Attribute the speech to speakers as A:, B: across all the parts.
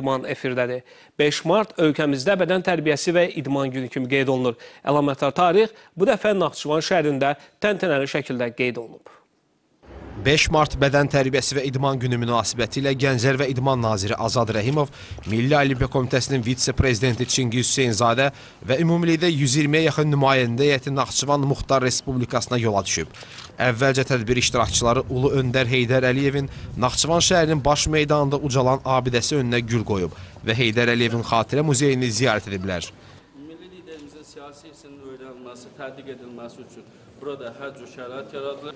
A: İdman efirdədir. 5 mart ölkəmizdə bədən tərbiyəsi və idman günü kimi qeyd olunur. Əlamətdar tarix bu dəfə Naxçıvan şəhərində təntənəli şəkildə qeyd olunub.
B: 5 mart Bədən Tərbiyəsi və İdman Günü münasibəti ilə Gənclər və İdman Naziri Azad Rəhimov, Milli Olimpiya Komitəsinin vitse-prezidenti Çingiz Hüseynzadə və ümumilikdə 120-yə yaxın nümayəndə heyəti Naxçıvan Muxtar Respublikasına yola düşüb. Əvvəlcə tədbir iştirakçıları Ulu Öndər Heydər Əliyevin Naxçıvan şəhərinin baş meydanında ucalan abidəsi önünə gül qoyub və Heydər Əliyevin xatirə muzeyini ziyarət ediblər.
C: Milli liderimizin siyasi hissinin öyrənilməsi, tədqiq edilməsi üçün burada hər cür şərait yaradılır.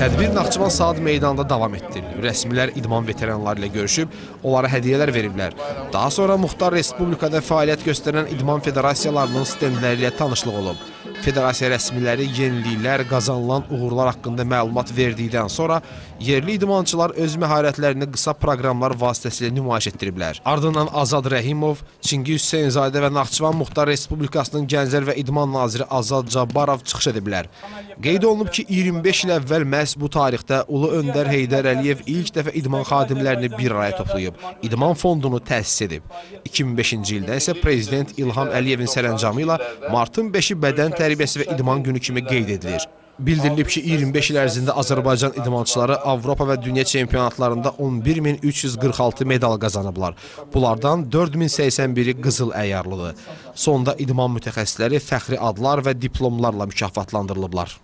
B: Tədbir Naxçıvan Saat meydanında davam etdirilir. Rəsmilər idman veteranları ilə görüşüb, onlara hədiyyələr veriblər. Daha sonra Muxtar Respublikada fəaliyyət göstərən idman federasiyalarının stendləri ilə tanışlıq olub. Federasiya rəsmiləri yeniliklər, qazanılan uğurlar haqqında məlumat verdikdən sonra yerli idmançılar öz məharətlərini qısa proqramlar vasitəsilə nümayiş etdiriblər. Ardından Azad Rəhimov, Çingiz Hüseynzadə və Naxçıvan Muxtar Respublikasının Gənclər və İdman naziri Azad Cabbarov çıxış ediblər. Qeyd olunub ki, 25 il əvvəl məhz bu tarixdə Ulu Öndər Heydər Əliyev ilk dəfə idman xadimlərini bir araya toplayıb, idman fondunu təsis edib. 2005-ci ildə isə Prezident İlham Əliyevin sərəncamı ilə martın 5-i bədən tərbiyəsi və idman günü kimi qeyd edilir. Bildirilib ki, 25 il ərzində Azərbaycan idmançıları Avropa və dünya çempionatlarında 11346 medal qazanıblar. Bunlardan 4081-i qızıl əyarlıdır. Sonda idman mütəxəssisləri fəxri adlar və diplomlarla mükafatlandırılıblar.